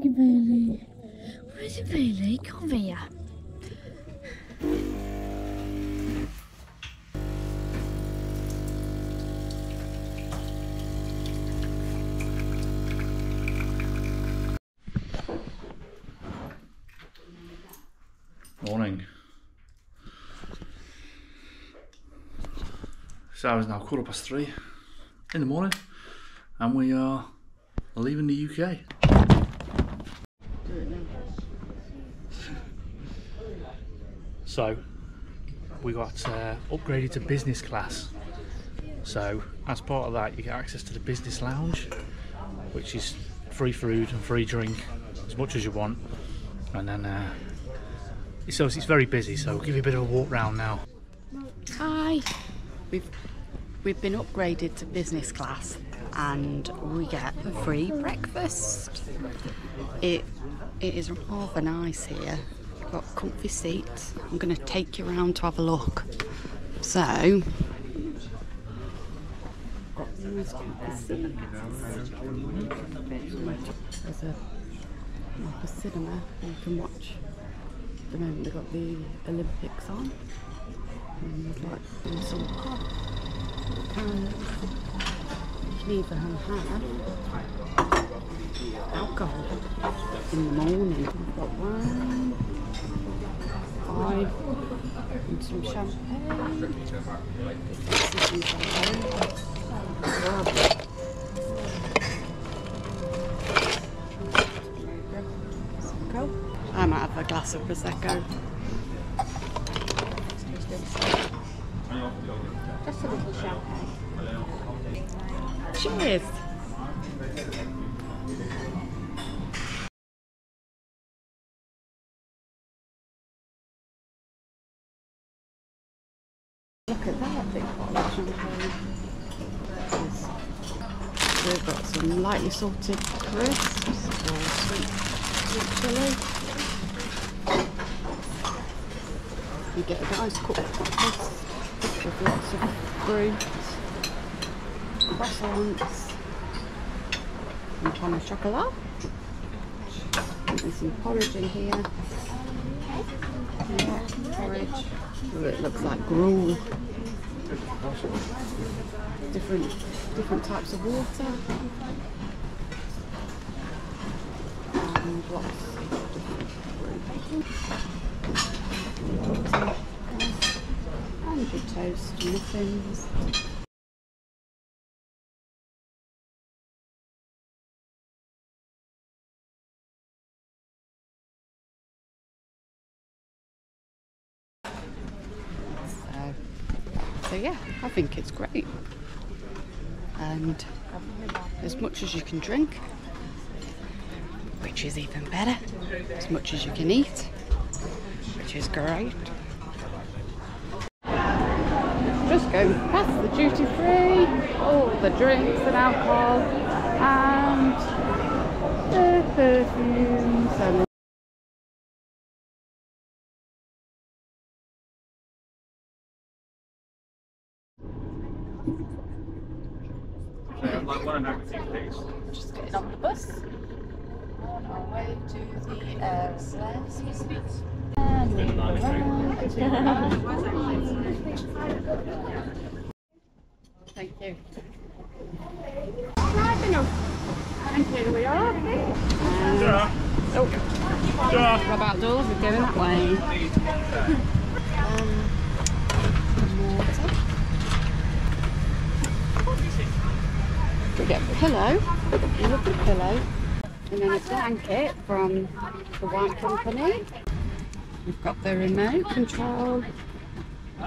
Bailey? Where is it, Bailey? Morning. So it's now quarter past three in the morning, and we are leaving the UK. So we got uh, upgraded to business class. So as part of that, you get access to the business lounge, which is free food and free drink as much as you want, and then. Uh, so it's very busy, so we'll give you a bit of a walk round now. Hi. We've we've been upgraded to business class and we get free breakfast. It it is rather nice here. Got comfy seats. I'm gonna take you around to have a look. So got. There's a like a cinema you can watch At the moment they've got the Olympics on. And there's like some pub. Even have alcohol in the morning. Five, and. Some champagne. I might have a glass of Prosecco. Just a little champagne. Cheers! We've got some lightly salted crisps or sweet, sweet chili. You get a nice cooked with lots of fruit, croissants, and pain au chocolat. There's some porridge in here. Yeah, porridge. It looks like gruel. Different, different types of water. And different. And your toast, muffins. So, so yeah, I think it's great. And as much as you can drink, which is even better, as much as you can eat, which is great. Just go past the duty free, all the drinks and alcohol, and the perfumes and just getting on the bus on our way to the airport. And we Thank you. And here we are. And, oh, what about doors? We're going that way. Um, water. We get a pillow, a lovely pillow, and then a blanket from the White Company. We've got the remote control,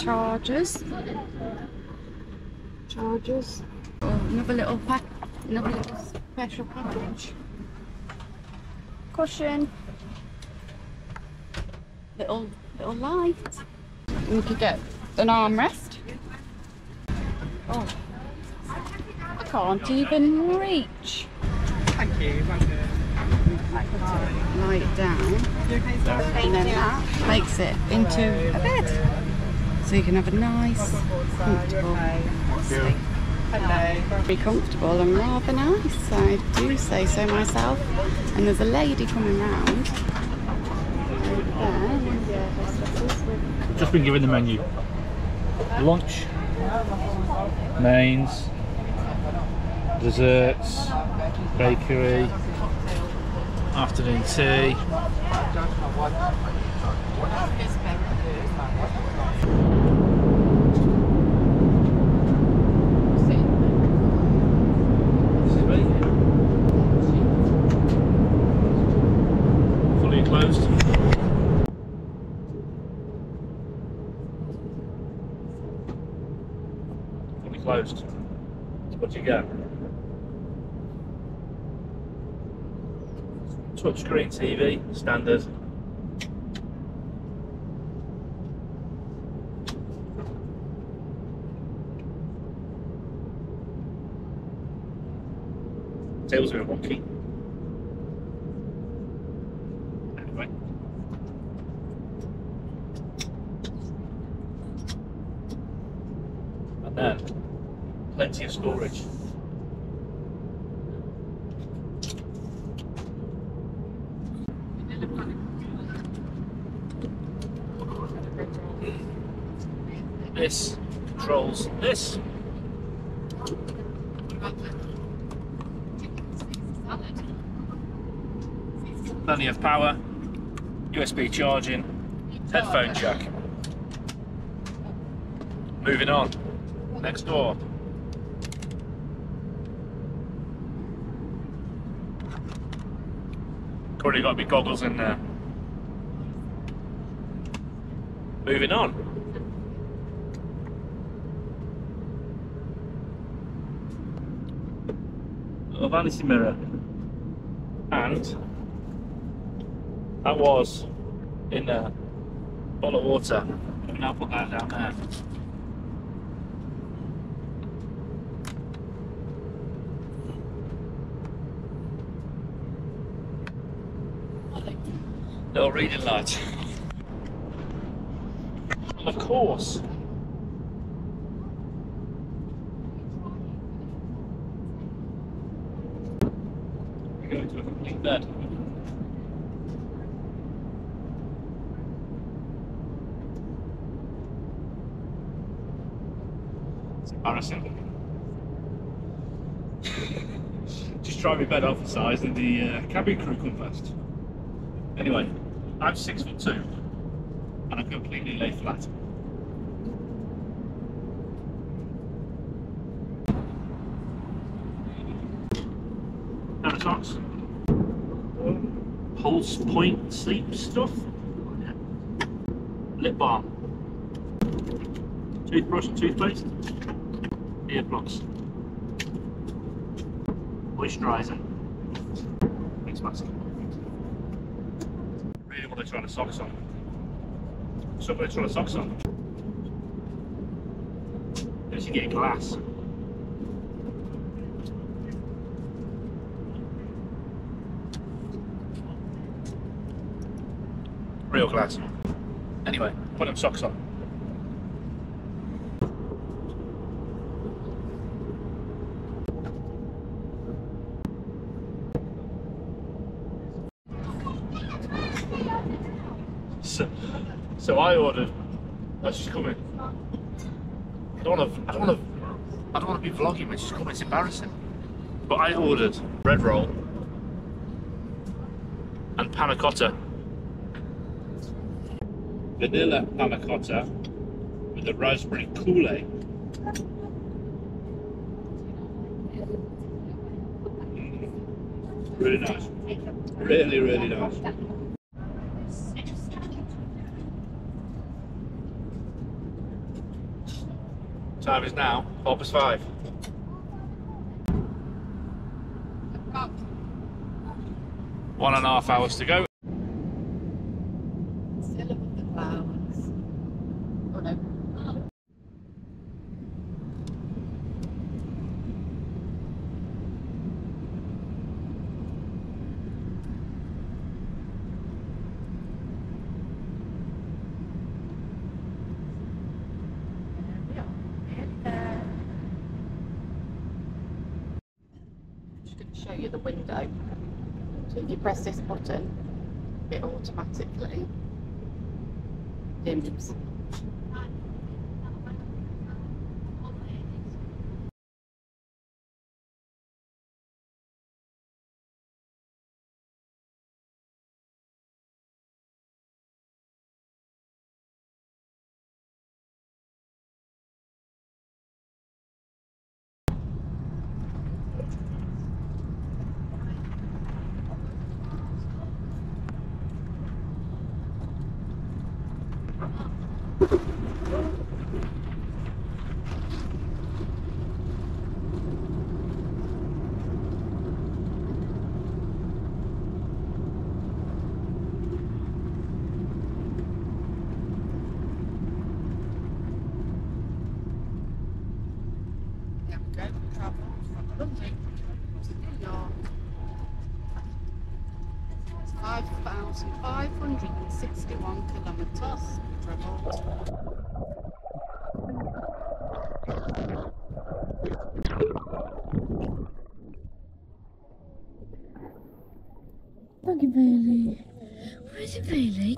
chargers, chargers. Oh, another little pack, another little special package. Cushion, little little light. And we could get an armrest. Oh, can't even reach. Thank you. Thank you. Lie it down, and then that makes it into a bed. So you can have a nice, comfortable sleep. Hello. Very comfortable and rather nice, I do say so myself. And there's a lady coming round over there, one of the air hostesses with Just been given the menu. Lunch, mains, desserts, bakery, afternoon tea. Fully enclosed. Fully closed. What you get? Touchscreen TV, standard. Tables are wonky. Anyway. And then plenty of storage. This controls this. Plenty of power, USB charging, headphone jack. Moving on. Next door. Already got my goggles in there. Moving on. A vanity mirror. And that was in a bottle of water. We now put that down there. Little reading light. Of course, we go to a complete bed. It's embarrassing. Just try my bed out for size and the uh, cabin crew come first. Anyway, I'm six foot two and I'm completely lay flat. Nanosocks. Pulse point sleep stuff. Lip balm. Toothbrush and toothpaste. Earplugs. Moisturiser. Face mask really want to socks on. So I'm to socks on. Let's get glass. Real glass. Anyway, put them socks on. So, so I ordered. Oh, she's coming. I don't want to. I don't want to. I don't want to be vlogging when she's coming. It's embarrassing. But I ordered bread roll and panna cotta. Vanilla panna cotta with a raspberry coulis. Mm. Really nice. Really, really nice. Time is now half past five. One and a half hours to go. Still above the clouds. Oh no. Show you the window. So if you press this button, it automatically dims. There we go. Travel from London to New York. 5,561 kilometres travelled. Dank Bailey. Het, Bailey?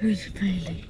Hoe is het, Bailey?